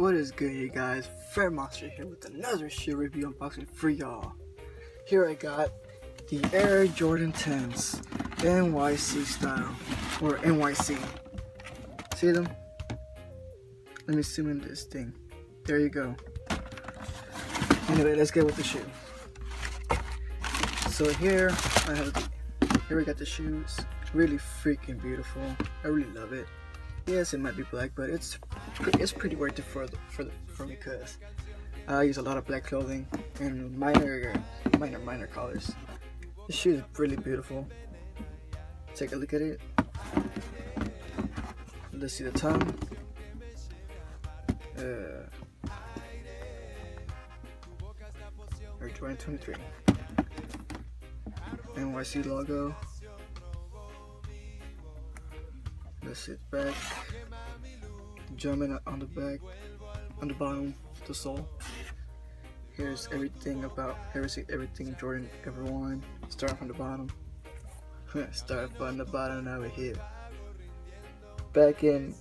What is good, you guys? Fred Monster here with another shoe review unboxing for y'all. Here I got the Air Jordan 10s, NYC style, or NYC. See them? Let me zoom in this thing. There you go. Anyway, let's get with the shoe. So here I have the, here we got the shoes. Really freaking beautiful. I really love it. Yes, it might be black, but it's it's pretty worth it for the, for the, for me because I use a lot of black clothing and minor minor minor colors. This shoe is really beautiful. Take a look at it. Let's see the tongue. Uh, or 2023. NYC logo. Let's sit back. German on the back, on the bottom, the sole. Here's everything about everything, everything Jordan ever won. Start from the bottom. Start from the bottom over here. Back in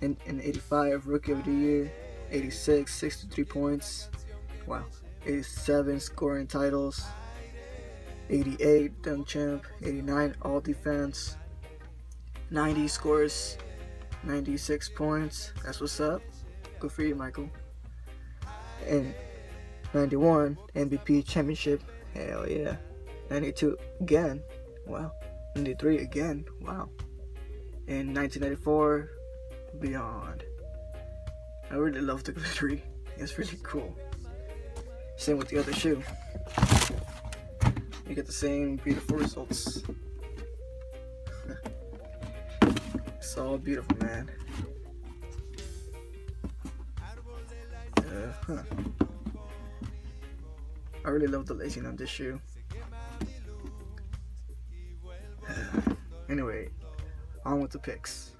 in, in 85, Rookie of the Year, 86, 63 points. Wow. 87 scoring titles. 88 dunk champ, 89 all defense, 90 scores, 96 points. That's what's up. Good for you, Michael. And 91 MVP championship. Hell yeah. 92 again. Wow. 93 again. Wow. And 1994 beyond. I really love the glittery. It's really cool. Same with the other shoe. You get the same beautiful results. It's all beautiful, man. Uh, huh. I really love the lacing on this shoe. anyway, on with the picks.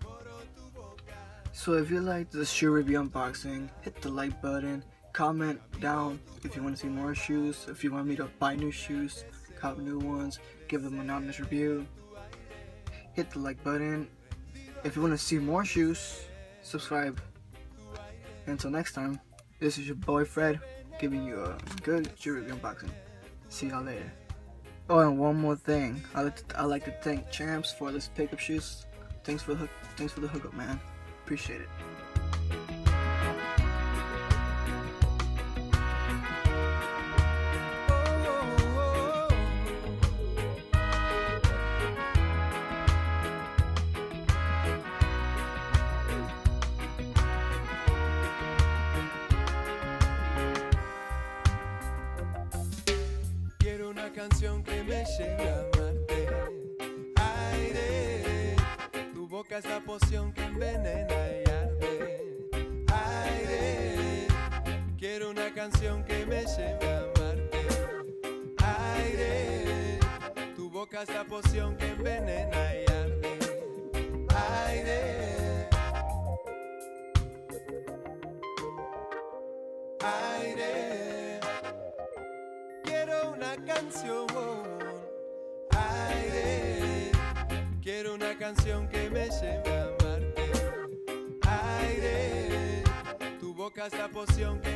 So if you like this shoe review unboxing, hit the like button, comment down if you want to see more shoes, if you want me to buy new shoes, cop new ones, give them an honest review. Hit the like button. If you want to see more shoes, subscribe. Until next time, this is your boy Fred giving you a good review unboxing. See y'all later. Oh, and one more thing. I like to, I like to thank Champs for this pickup shoes. Thanks for the hook, thanks for the hookup, man. Appreciate it. Canción que me lleve a amarte. Aire, tu boca es la poción que envenena y arde. Aire, quiero una canción que me lleve a amarte. Aire, tu boca es la poción una canción, aire. Quiero una canción que me lleve a amarte. Aire, tu boca es la poción que